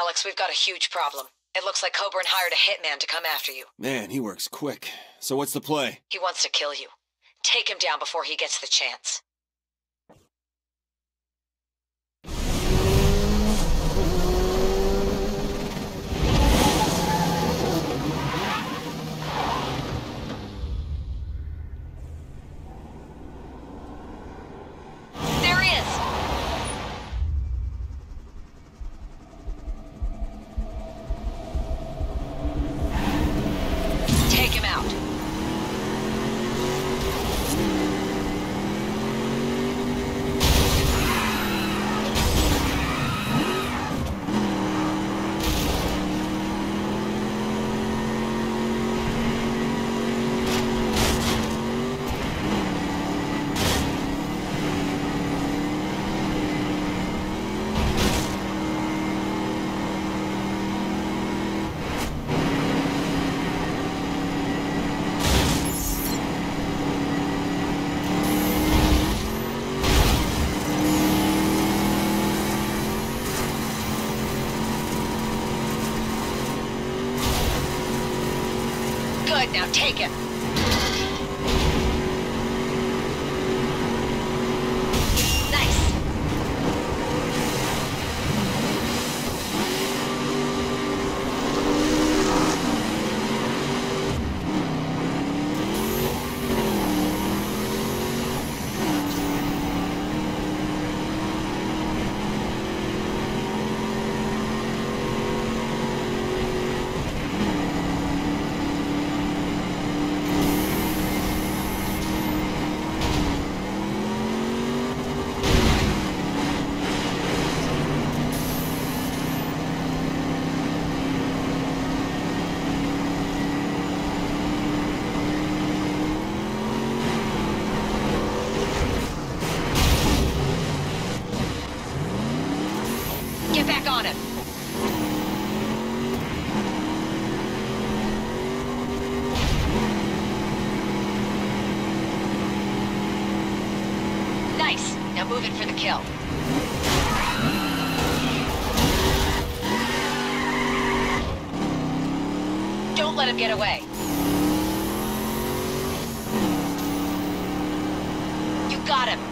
Alex, we've got a huge problem. It looks like Coburn hired a hitman to come after you. Man, he works quick. So what's the play? He wants to kill you. Take him down before he gets the chance. There he is! Take him out. Good, now take him. On him. Nice. Now move in for the kill. Don't let him get away. You got him.